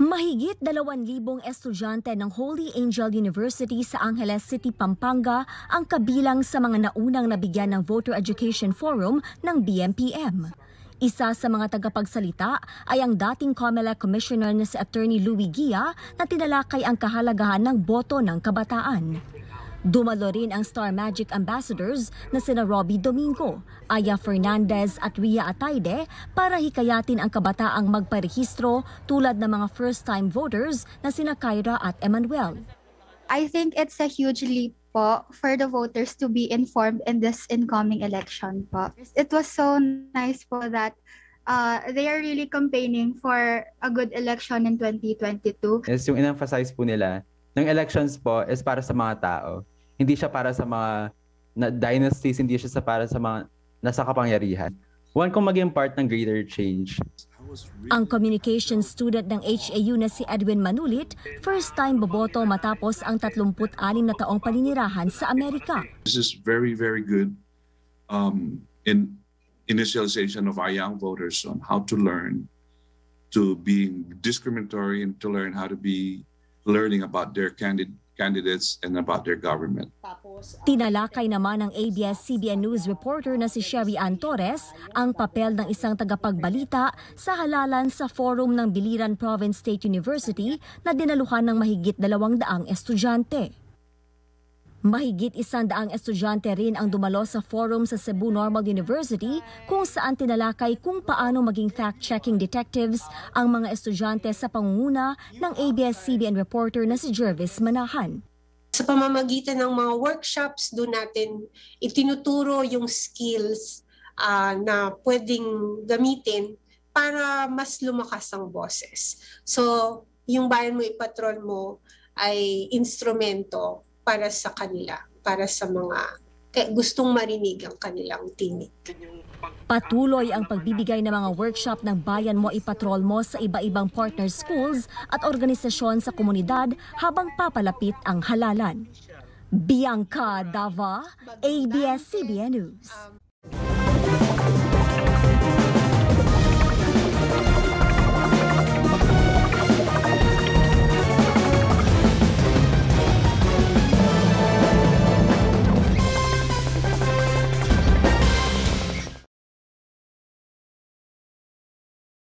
Mahigit 2,000 estudyante ng Holy Angel University sa Angeles City, Pampanga ang kabilang sa mga naunang nabigyan ng Voter Education Forum ng BMPM. Isa sa mga tagapagsalita ay ang dating COMELEC Commissioner na si Attorney Louis Gia na tinalakay ang kahalagahan ng boto ng kabataan. Dumalo rin ang Star Magic Ambassadors na sina Robbie Domingo, Aya Fernandez at Ria Atayde para hikayatin ang kabataang magparehistro tulad ng mga first-time voters na sina Kyra at Emmanuel. I think it's a huge leap po for the voters to be informed in this incoming election po. It was so nice po that uh, they are really campaigning for a good election in 2022. Is yung in-emphasize po nila ng elections po is para sa mga tao. Hindi siya para sa mga na dynasties, hindi siya sa para sa mga nasa kapangyarihan. One kong maging part ng greater change. Ang communication student ng HAU na si Edwin Manulit, first time boboto matapos ang 36 na taong paninirahan sa Amerika. This is very, very good um, in initialization of our young voters on how to learn to being discriminatory and to learn how to be learning about their candid- candidates and about their government. Tinalakay naman ng ABS-CBN News reporter na si Sherry Ann Torres ang papel ng isang tagapagbalita sa halalan sa forum ng Biliran Province State University na dinaluhan ng mahigit dalawang daang estudyante. Mahigit isang daang estudyante rin ang dumalo sa forum sa Cebu Normal University kung saan tinalakay kung paano maging fact-checking detectives ang mga estudyante sa pangunguna ng ABS-CBN reporter na si Jervis Manahan. Sa pamamagitan ng mga workshops, doon natin itinuturo yung skills uh, na pwedeng gamitin para mas lumakas ang boses. So, yung bayan mo ipatrol mo ay instrumento para sa kanila, para sa mga gustong marinig ang kanilang tinig. Patuloy ang pagbibigay ng mga workshop ng Bayan Mo Ipatrol Mo sa iba-ibang partner schools at organisasyon sa komunidad habang papalapit ang halalan. Bianca Dava, ABS-CBN News.